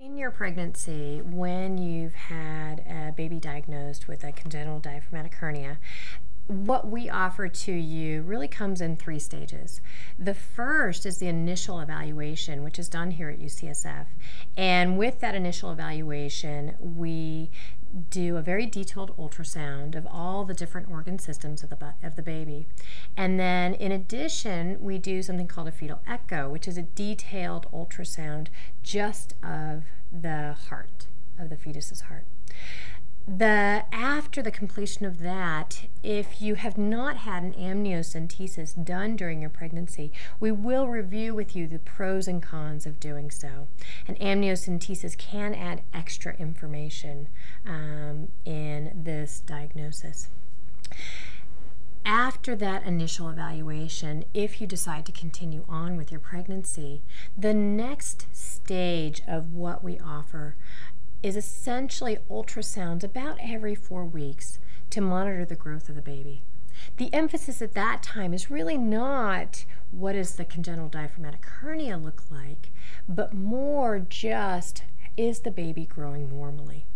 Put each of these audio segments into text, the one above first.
In your pregnancy, when you've had a baby diagnosed with a congenital diaphragmatic hernia, what we offer to you really comes in three stages. The first is the initial evaluation, which is done here at UCSF. And with that initial evaluation, we do a very detailed ultrasound of all the different organ systems of the, of the baby. And then in addition, we do something called a fetal echo, which is a detailed ultrasound just of the heart, of the fetus's heart. The after the completion of that, if you have not had an amniocentesis done during your pregnancy, we will review with you the pros and cons of doing so. An amniocentesis can add extra information um, in this diagnosis. After that initial evaluation, if you decide to continue on with your pregnancy, the next stage of what we offer is essentially ultrasounds about every four weeks to monitor the growth of the baby. The emphasis at that time is really not what does the congenital diaphragmatic hernia look like, but more just is the baby growing normally.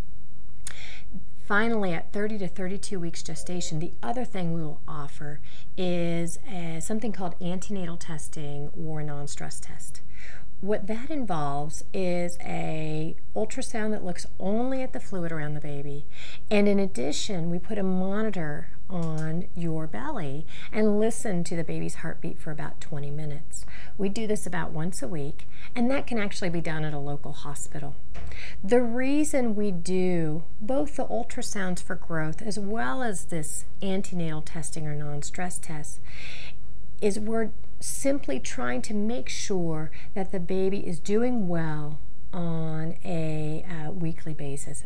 Finally, at 30 to 32 weeks gestation, the other thing we will offer is something called antenatal testing or non-stress test. What that involves is a ultrasound that looks only at the fluid around the baby. And in addition, we put a monitor on your belly and listen to the baby's heartbeat for about 20 minutes. We do this about once a week, and that can actually be done at a local hospital. The reason we do both the ultrasounds for growth as well as this antenatal testing or non-stress test is we're simply trying to make sure that the baby is doing well on a uh, weekly basis.